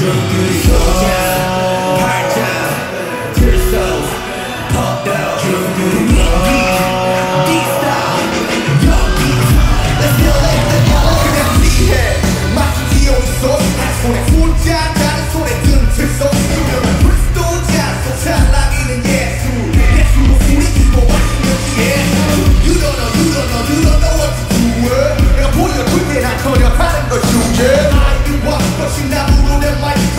Drunk as what, but she never ruled in life.